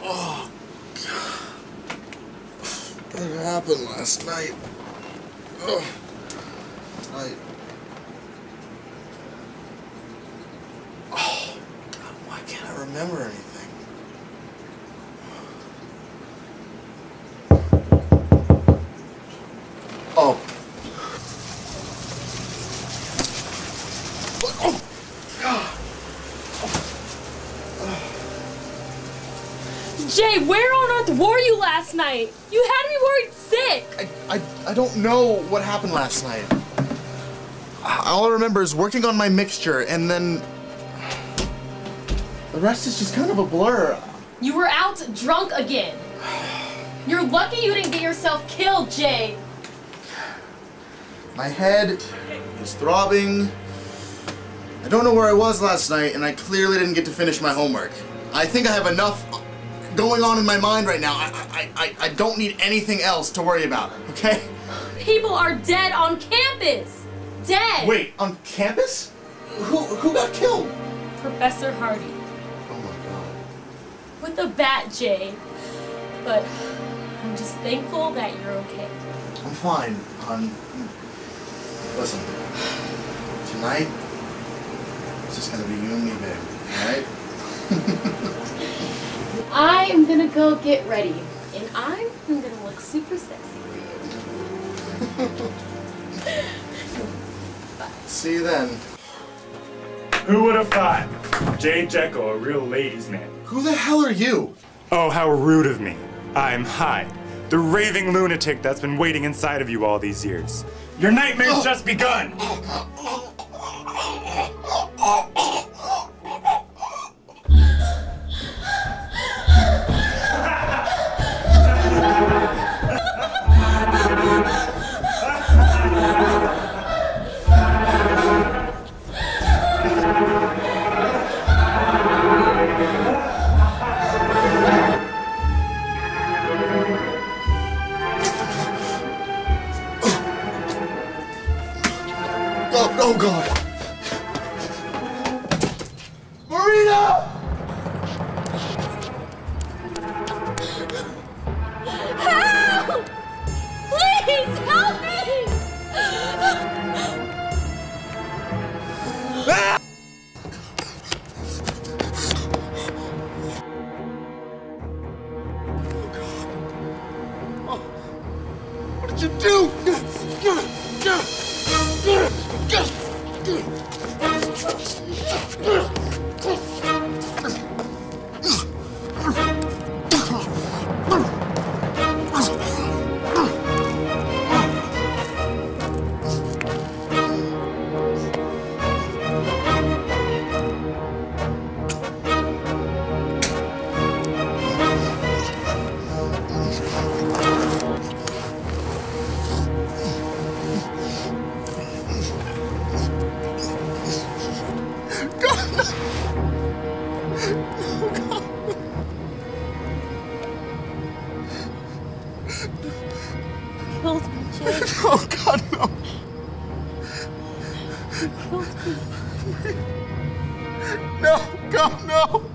Oh, God. What happened last night? Ugh. Tonight. Oh, God, why can't I remember anything? Oh. Oh. God. Jay, where on earth were you last night? You had me worried sick. I, I, I don't know what happened last night. All I remember is working on my mixture, and then the rest is just kind of a blur. You were out drunk again. You're lucky you didn't get yourself killed, Jay. My head is throbbing. I don't know where I was last night, and I clearly didn't get to finish my homework. I think I have enough going on in my mind right now. I, I, I, I don't need anything else to worry about, okay? People are dead on campus. Dead. Wait, on campus? Who, who got killed? Professor Hardy. Oh my god. With a bat, Jay. But I'm just thankful that you're okay. I'm fine, hon. Listen, tonight, it's just gonna be you and me, babe, alright? I am gonna go get ready, and I'm gonna look super sexy for you. See you then. Who would have thought? Jay Jekyll, a real ladies' man. Who the hell are you? Oh, how rude of me. I'm Hyde, the raving lunatic that's been waiting inside of you all these years. Your nightmare's oh. just begun! Oh, god. Marina! Help! Please help me! What did you do? Ugh! Killed me, Jay. Oh god, no. Killed me. No, God, no.